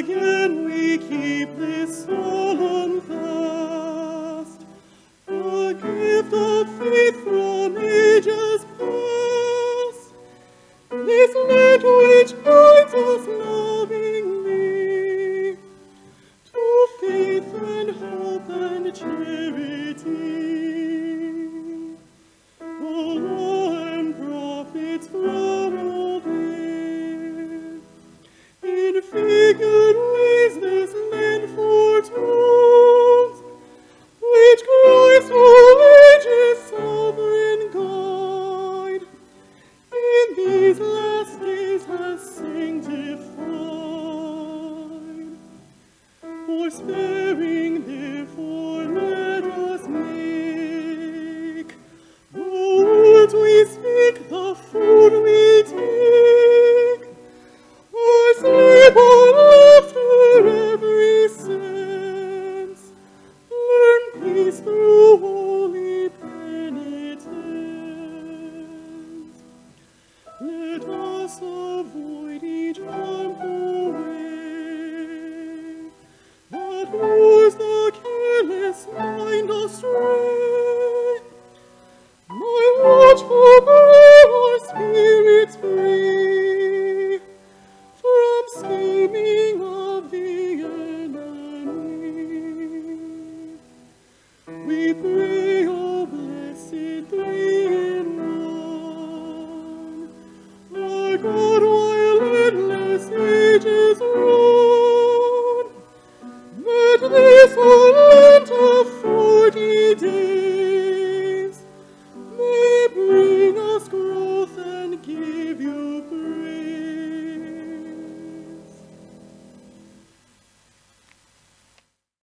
again we keep this solemn fast, a gift of faith from ages past, this Lent which binds us lovingly. To faith and hope and charity. therefore let us make the we speak, the food we take, our sleep, our laughter, every sense. Learn peace through holy penitence. Let us avoid each harmful we pray, O blessed Three One, God while endless ages run, this of forty days